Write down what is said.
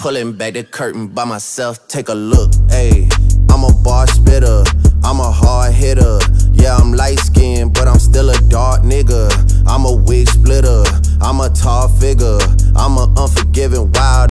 Pulling back the curtain by myself, take a look. Hey, I'm a bar spitter, I'm a hard hitter. Yeah, I'm light skinned, but I'm still a dark nigga. I'm a wig splitter, I'm a tall figure, I'm an unforgiving, wild